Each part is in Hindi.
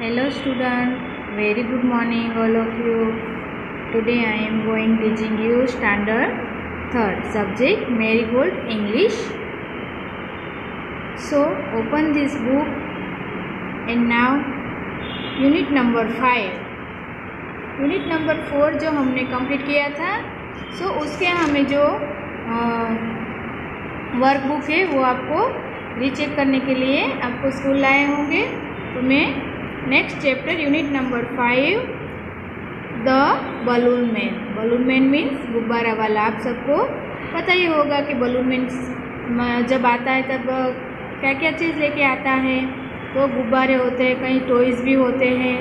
Hello student very good morning all of you today I am going teaching you standard third subject marigold English so open this book and now unit number five unit number four जो हमने कंप्लीट किया था सो so उसके हमें जो वर्कबुक है, वो आपको रीचेक करने के लिए आपको स्कूल लाए होंगे। तो मैं next chapter unit number five the balloon man balloon man means गुब्बारा वाला। आप सबको पता ही होगा कि बलून मैन जब आता है तब क्या क्या चीज़ लेके आता है? तो गुब्बारे होते हैं कहीं टॉयज़ भी होते हैं।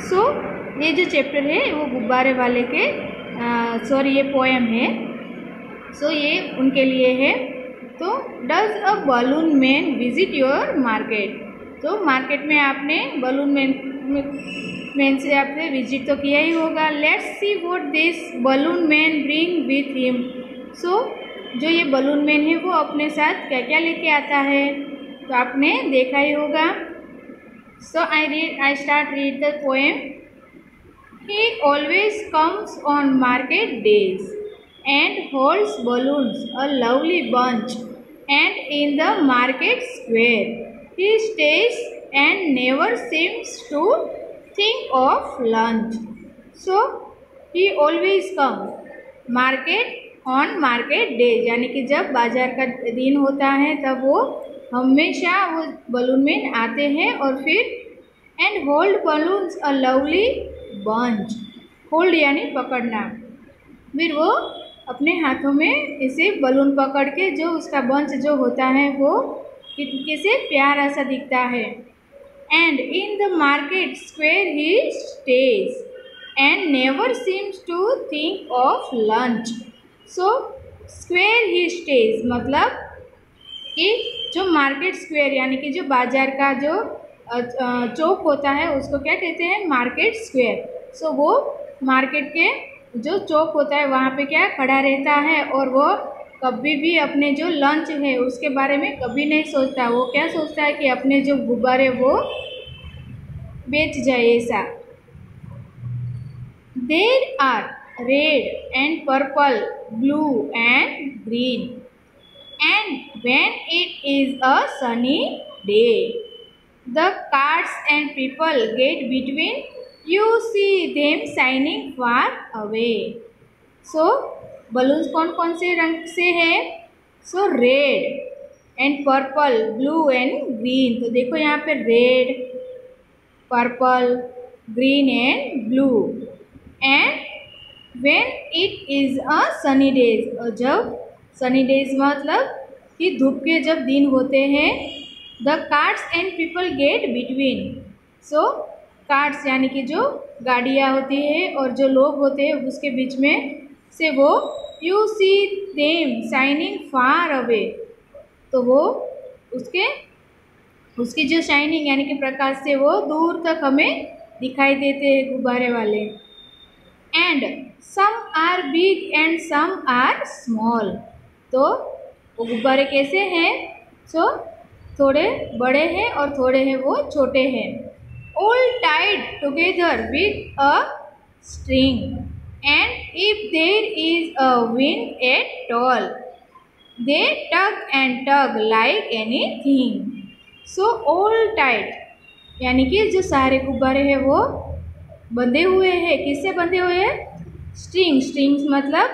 सो so, ये जो चैप्टर है वो गुब्बारे वाले के सॉरी ये पोएम है। सो so, ये उनके लिए है। तो does a balloon man visit your market तो मार्केट में आपने बलून मैन मैन से आपने विज़िट तो किया ही होगा। Let's see what this balloon man bring with him so जो ये बलून मैन है, वो अपने साथ क्या क्या लेके आता है? तो आपने देखा ही होगा। So I read I start read the poem he always comes on market days and holds balloons a lovely bunch and in the market square He stays and never seems to think of lunch. So, he always comes. Market on market day यानी कि जब बाज़ार का दिन होता है, तब वो हमेशा वो बलून में आते हैं और फिर and hold balloons a lovely bunch hold यानी पकड़ना फिर वो अपने हाथों में इसे बलून पकड़ के जो उसका बंच जो होता है, वो कैसे प्यारा सा दिखता है। And in the market square he stays and never seems to think of lunch so square he stays मतलब कि जो मार्केट स्क्वेयर यानी कि जो बाज़ार का जो चौक होता है, उसको क्या कहते हैं? मार्केट स्क्वेयर सो वो मार्केट के जो चौक होता है, वहाँ पे क्या? खड़ा रहता है और वो कभी भी अपने जो लंच है, उसके बारे में कभी नहीं सोचता। वो क्या सोचता है कि अपने जो गुब्बारे वो बेच जाए ऐसा। There are red and purple blue and green and when it is a sunny day the carts and people get between you see them shining far away so balloons कौन कौन से रंग से है? So red and purple blue and green तो देखो यहाँ पे red purple green and blue and when it is a sunny days और जब सनी डेज़ मतलब कि धूप के जब दिन होते हैं the carts and people get between so carts यानी कि जो गाड़ियाँ होती है और जो लोग होते हैं, उसके बीच में से वो you see them shining far away तो वो उसके, उसकी जो शाइनिंग यानी कि प्रकाश से वो दूर तक हमें दिखाई देते हैं गुब्बारे वाले। And some are big and some are small तो वो गुब्बारे कैसे हैं? सो थोड़े बड़े हैं और थोड़े हैं वो छोटे हैं। All tied together with a string and if there is a wind at all, they tug and tug like anything. So all tight. यानी कि जो सारे गुब्बारे हैं वो बंधे हुए हैं। किससे बंधे हुए हैं? स्ट्रिंग स्ट्रिंग्स मतलब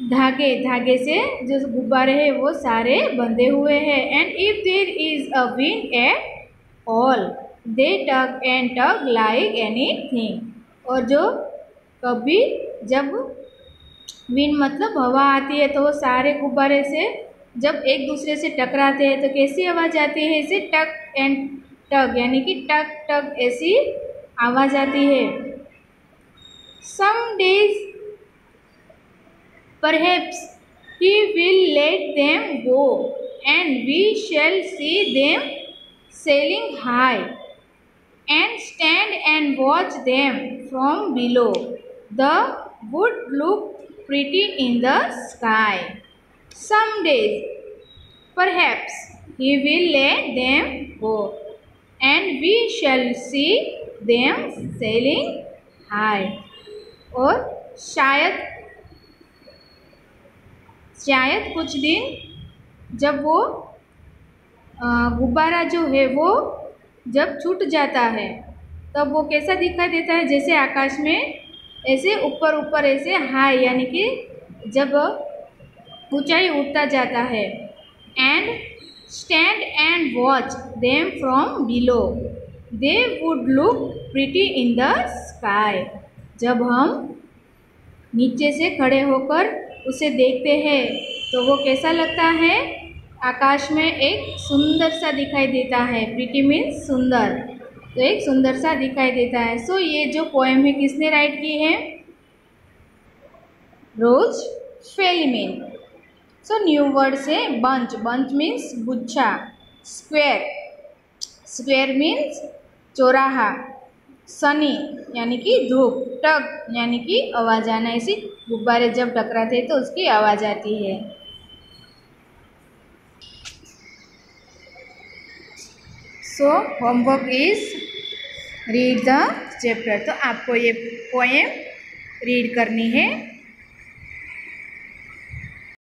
धागे। धागे से जो गुब्बारे हैं वो सारे बंधे हुए हैं। And if there is a wind at all they tug and tug like anything और जो कभी जब विन मतलब हवा आती है तो वो सारे गुब्बारे से जब एक दूसरे से टकराते हैं तो कैसी आवाज़ आती है? इसे टक एंड टग यानी कि टक टक, ऐसी आवाज़ आती है। Some days perhaps he will let them go and we shall see them sailing high and stand and watch them from below The would look pretty in the sky. Some days, perhaps, he will let them go, and we shall see them sailing high और शायद शायद कुछ दिन जब वो गुब्बारा जो है वो जब छूट जाता है तब वो कैसा दिखाई देता है जैसे आकाश में ऐसे ऊपर ऊपर ऐसे हाई यानी कि जब ऊंचाई उठता जाता है। And stand and watch them from below they would look pretty in the sky जब हम नीचे से खड़े होकर उसे देखते हैं तो वो कैसा लगता है? आकाश में एक सुंदर सा दिखाई देता है। प्रिटी मीन्स सुंदर। तो एक सुंदर सा दिखाई देता है। सो ये जो पोएम है, किसने राइट की है? Rose Fyleman. So new word से बंच बंच मीन्स गुच्छा। स्क्वेयर स्क्वेयर मीन्स चौराहा। सनी यानी कि धूप। टक यानी कि आवाज़ आना। ऐसी गुब्बारे जब टकराते हैं तो उसकी आवाज़ आती है। So homework is read the chapter तो आपको ये पोएम रीड करनी है।